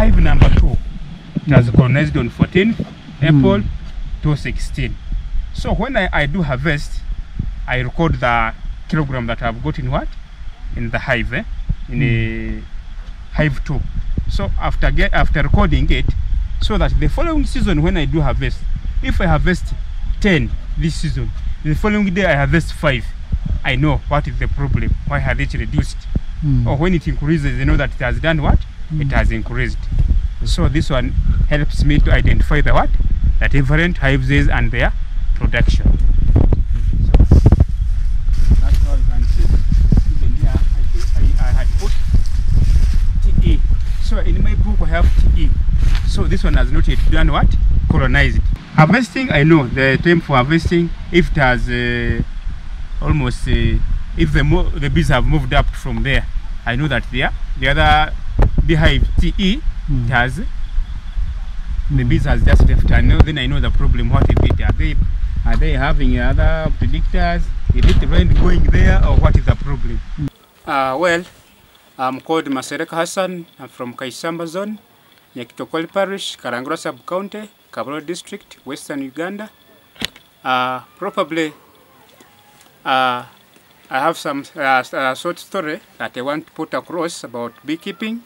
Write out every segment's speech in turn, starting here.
hive number two it was colonized on 14th April 2016. So when I, I do harvest, I record the kilogram that I've got in what? In the hive, eh? in a hive two. So after get after recording it, so that the following season when I do harvest, if I harvest 10 this season, the following day I harvest five, I know what is the problem. Why has it reduced? Mm. Or when it increases, you know that it has done what? It has increased. So this one helps me to identify the what? The different hives and their production. So in my book, I have TE. So this one has not yet done what? Colonized. Harvesting, I know the time for harvesting, if it has uh, almost, uh, if the, the bees have moved up from there, I know that there, the other beehive TE, Mm. it has, the bees has just left. I know, then I know the problem. What is it? Are they, are they having other predictors? Is it rain going there or what is the problem? Uh, well, I'm called Masereka Hassan. I'm from Kaisamba Zone, Nyakitokoli Parish, Karangura Sub-County, Kabarole District, Western Uganda. Uh, probably, uh, I have some uh, uh, short story that I want to put across about beekeeping.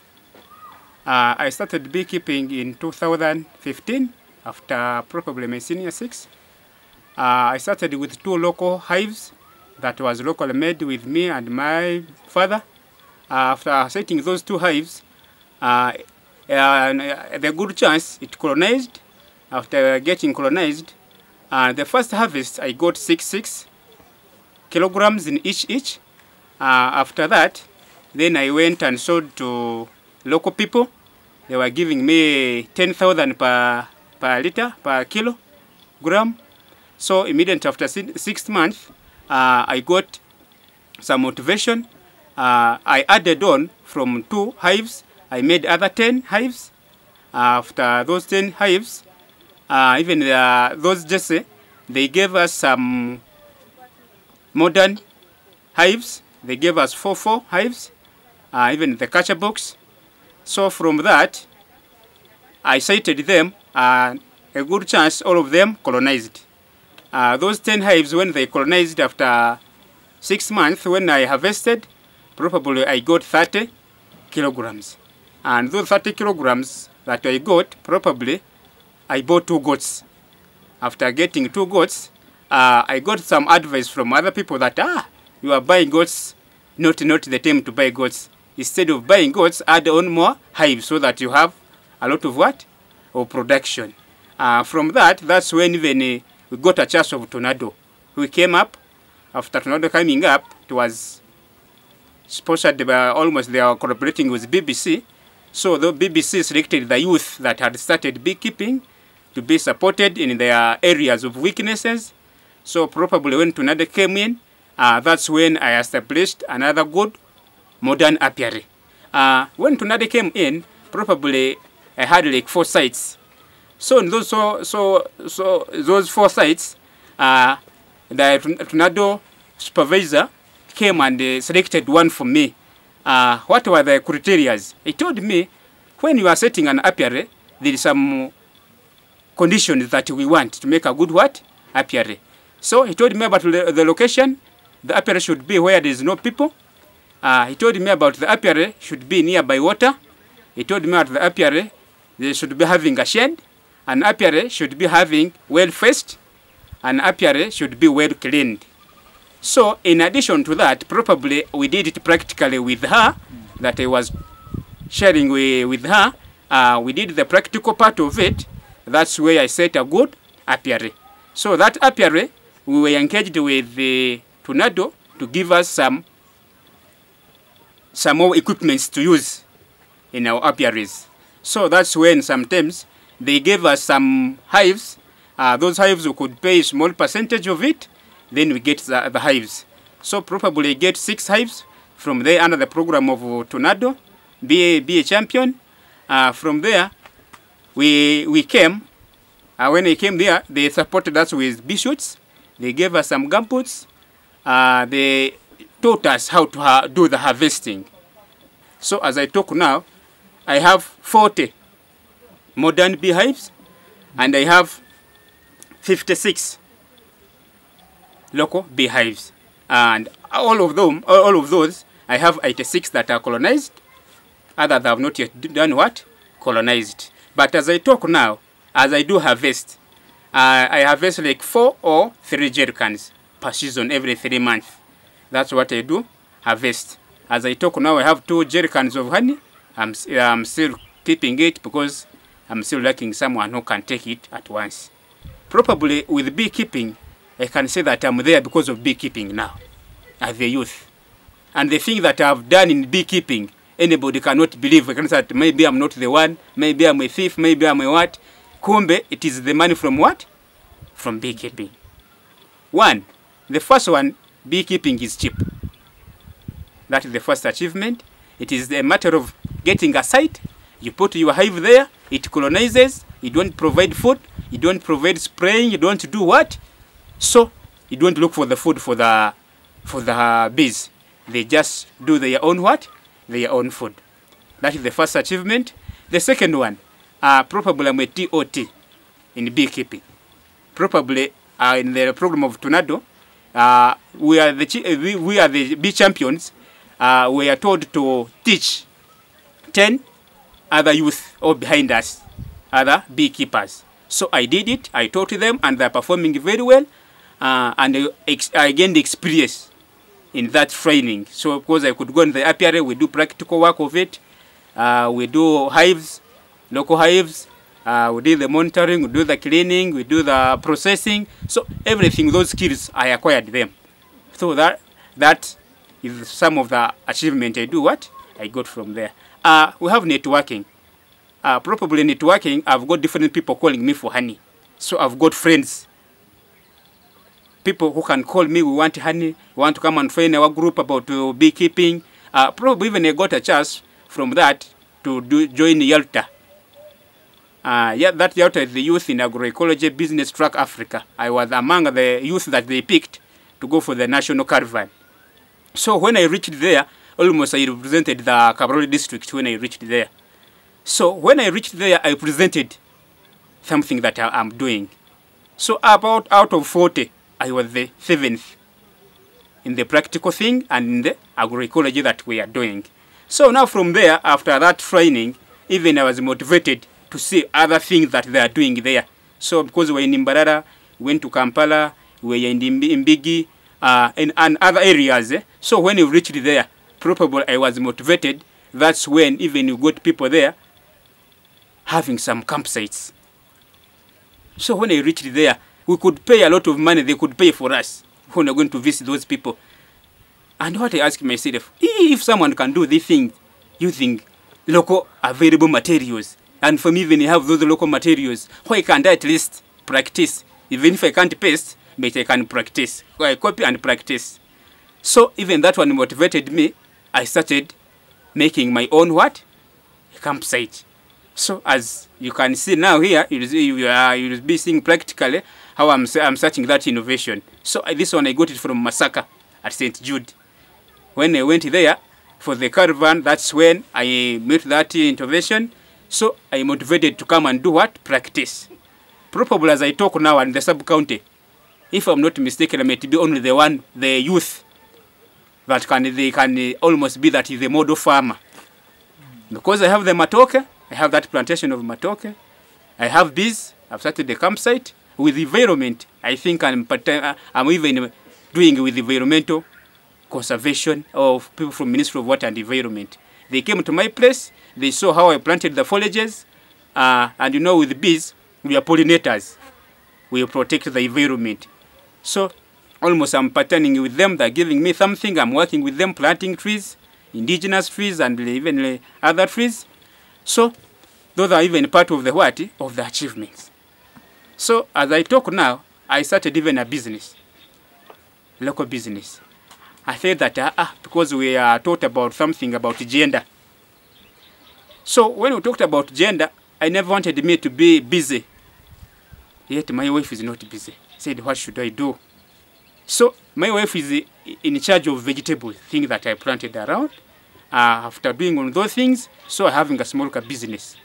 Uh, I started beekeeping in 2015 after probably my senior six. Uh, I started with two local hives that was locally made with me and my father. Uh, after setting those two hives, uh, and, uh, the good chance it colonized. After getting colonized, uh, the first harvest I got six six kilograms in each each. After that, then I went and sold to local people. They were giving me 10,000 per, per liter, per kilogram. So immediately after six months, uh, I got some motivation. Uh, I added on from two hives. I made other 10 hives. after those 10 hives, uh, even the, those JESE, they gave us some modern hives. They gave us four four hives, uh, even the catcher box. So from that, I sited them. Uh, a good chance all of them colonized. Uh, those 10 hives, when they colonized after six months, when I harvested, probably I got 30 kilograms. And those 30 kilograms that I got, probably I bought two goats. After getting two goats, uh, I got some advice from other people that, ah, you are buying goats, not, not the time to buy goats. Instead of buying goats, add on more hives so that you have a lot of what? Of production. Uh, from that, that's when even uh, we got a chance of TUNADO. We came up, after TUNADO coming up, it was sponsored by almost they are collaborating with BBC. So the BBC selected the youth that had started beekeeping to be supported in their areas of weaknesses. So probably when TUNADO came in, uh, that's when I established another good modern apiary. Uh, when TUNADO came in, probably I had like four sites. So those so so so those four sites, uh, the TUNADO supervisor came and uh, selected one for me. Uh, what were the criteria? He told me when you are setting an apiary, there is some conditions that we want to make a good what apiary. So he told me about the location. The apiary should be where there is no people. Uh, he told me about the apiary should be nearby water. He told me about the apiary they should be having a shed. An apiary should be having well fenced. An apiary should be well cleaned. So in addition to that, probably we did it practically with her, that I was sharing with, with her. Uh, we did the practical part of it. That's where I set a good apiary. So that apiary, we were engaged with the TUNADO to give us some some more equipments to use in our apiaries. So that's when sometimes they gave us some hives. Uh, those hives we could pay a small percentage of it, then we get the, the hives. So probably get six hives from there under the program of TUNADO, be a, be a champion. Uh, from there, we we came. Uh, when they came there, they supported us with bee shoots. They gave us some gumboots. Uh, they taught us how to ha- do the harvesting. So as I talk now, I have 40 modern beehives, and I have 56 local beehives. And all of them, all of those, I have 86 that are colonized. Others have not yet done what? Colonized. But as I talk now, as I do harvest, uh, I harvest like four or three jerrycans per season every three months. That's what I do, harvest. As I talk now, I have two jerrycans of honey. I'm, I'm still keeping it because I'm still lacking someone who can take it at once. Probably with beekeeping, I can say that I'm there because of beekeeping now, as a youth. And the thing that I've done in beekeeping, anybody cannot believe. I can say that maybe I'm not the one, maybe I'm a thief, maybe I'm a what. Kumbe, it is the money from what? From beekeeping. One, the first one, beekeeping is cheap. That is the first achievement. It is a matter of getting a site. You put your hive there, it colonizes, you don't provide food, you don't provide spraying, you don't do what? So you don't look for the food for the for the bees. They just do their own what? Their own food. That is the first achievement. The second one, uh, probably I'm a TOT in beekeeping. Probably uh, in the program of TUNADO, uh, we are the uh, we, are the bee champions. Uh, we are told to teach 10 other youth or behind us, other beekeepers. So I did it, I taught them, and they're performing very well. Uh, and I, ex- I gained experience in that training. So of course I could go in the apiary, we do practical work of it. Uh, we do hives, local hives. Uh, we do the monitoring, we do the cleaning, we do the processing. So everything, those skills, I acquired them. So that that is some of the achievement I do. What I got from there. Uh, we have networking. Uh, probably networking. I've got different people calling me for honey. So I've got friends. People who can call me. We want honey. We want to come and train our group about uh, beekeeping. Uh, probably even I got a chance from that to do join Yalta. Uh, yeah, that is the youth in agroecology business track Africa. I was among the youth that they picked to go for the national caravan. So when I reached there, almost I represented the Kabarole district when I reached there. So when I reached there, I presented something that I am doing. So about out of 40, I was the seventh in the practical thing and in the agroecology that we are doing. So now from there, after that training, even I was motivated to see other things that they are doing there. So because we're in Imbarara, we went to Kampala, we were in Mbigi, uh, and, and other areas. eh. So when you reached there, probably I was motivated. That's when even you got people there having some campsites. So when I reached there, we could pay a lot of money. They could pay for us when we're going to visit those people. And what I asked myself, if someone can do this thing using local available materials, and for me even you have those local materials, why can't I at least practice? Even if I can't paste, but I can practice. I copy and practice. So even that one motivated me. I started making my own what? Campsite. So as you can see now here, you will you will be seeing practically how I'm I'm searching that innovation. So this one I got it from Masaka at St Jude. When I went there for the caravan, that's when I met that innovation. So I motivated to come and do what? Practice. Probably as I talk now in the sub county, if I'm not mistaken, I might be only the one, the youth that can they can almost be that is the model farmer. Because I have the matoke, I have that plantation of matoke, I have bees, I've started the campsite. With environment, I think I'm, uh, I'm even doing with environmental conservation of people from Ministry of Water and Environment. They came to my place, they saw how I planted the foliages, uh, and you know with bees, we are pollinators. We protect the environment. So almost I'm partnering with them, they're giving me something, I'm working with them, planting trees, indigenous trees and even uh, other trees. So those are even part of the what? Of the achievements. So as I talk now, I started even a business, local business. I said that uh, uh, because we are taught about something about gender. So when we talked about gender, I never wanted me to be busy. Yet my wife is not busy. I said, what should I do? So my wife is in charge of vegetables, things that I planted around. Uh, after doing all those things, so having a small business.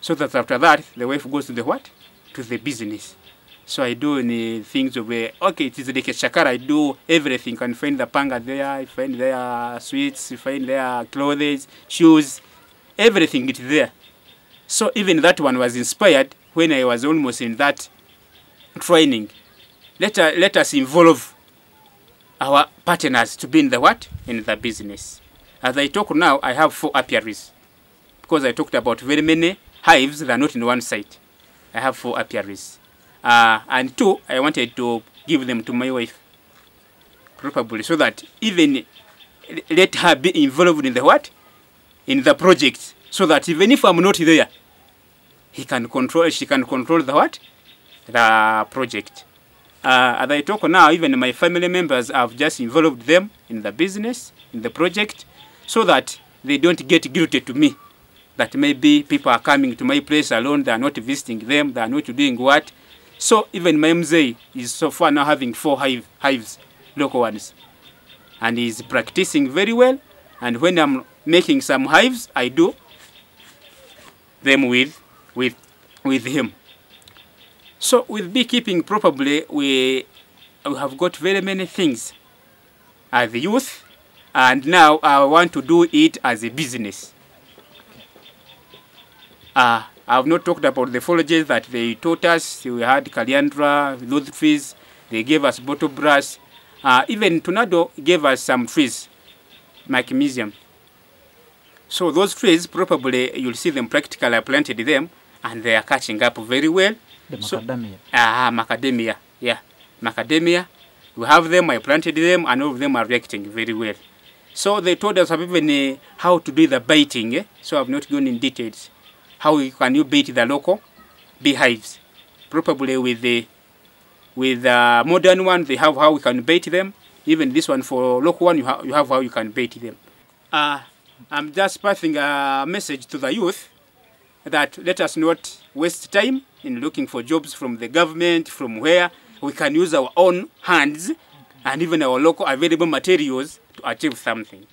So that after that, the wife goes to the what? To the business. So I do any things a, okay, it is like a shakara. I do everything. Can find the panga there, I find their sweets, I find their clothes, shoes, everything is there. So even that one was inspired when I was almost in that training. Let, let us involve our partners to be in the what? In the business. As I talk now, I have four apiaries. Because I talked about very many hives that are not in one site. I have four apiaries. Uh, and two, I wanted to give them to my wife. Probably so that even let her be involved in the what? In the project. So that even if I'm not there, he can control, she can control the what? The project. Uh, as I talk now, even my family members, I've just involved them in the business, in the project, so that they don't get guilty to me. That maybe people are coming to my place alone, they are not visiting them, they are not doing what. So even my mzee is so far now having four hive, hives, local ones. And he's practicing very well. And when I'm making some hives, I do them with, with, with him. So with beekeeping, probably we, we have got very many things as a youth, and now I want to do it as a business. Uh, I have not talked about the foliages that they taught us. We had Calliandra, those trees. They gave us bottle brass. Uh, even TUNADO gave us some trees, Magnesium. So those trees, probably you'll see them practically. I planted them, and they are catching up very well. The So- macadamia. Ah, macadamia. Yeah, macadamia. We have them. I planted them, and all of them are reacting very well. So they told us even uh, how to do the baiting. Eh? So I've not gone in details. How can you bait the local beehives? Probably with the with the modern one, they have how we can bait them. Even this one for local one, you, ha- you have how you can bait them. Uh, I'm just passing a message to the youth that let us not waste time in looking for jobs from the government, from where we can use our own hands and even our local available materials to achieve something.